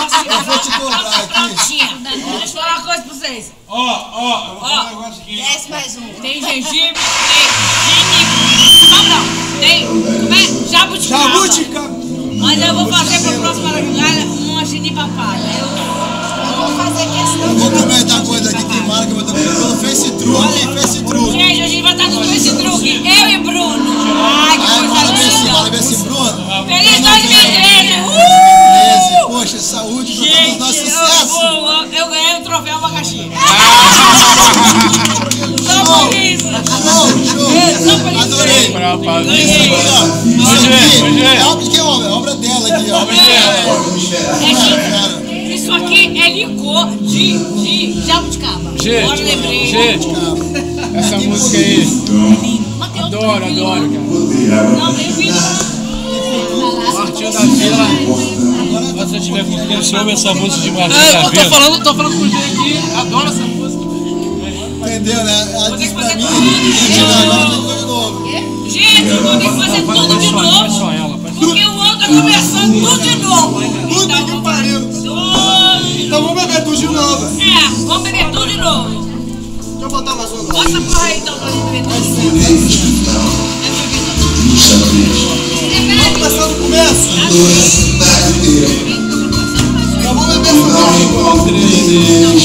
Eu vou te cobrar aqui. Deixa eu falar uma coisa pra vocês. Ó, ó, eu vou falar Ó. um negócio aqui. Desce mais um. Tem gengibre, tem gini... Não, não. Tem... Como é? Jabuticaba. Jabuticaba. Mas eu vou fazer pra próxima Gente, eu, vou, eu ganhei o troféu abacaxi. Só por isso. Show, show. Só por isso. Adorei. Ganhei. é obra de quem é obra? É obra dela aqui, ó. É isso aqui é licor de, de jabuticaba. Gente, Agora eu lembrei. gente, essa música aí, adoro, adoro, cara. Não, tem vídeo. Se você tiver com tempo, você ouve essa música de Martinho É, da eu tô falando, tô falando com o G aqui, adoro essa música. Entendeu, né? Ela Vou ter disse que pra fazer mim, tudo. gente, eu vou ter que fazer tudo de novo. Porque o outro tá começando tudo de novo. Puta que pariu. tudo. Então vamos beber tudo de novo. É, vamos beber tudo de novo. Deixa eu botar mais um. Bota porra aí então pra gente beber tudo. Vamos começar do começo? Então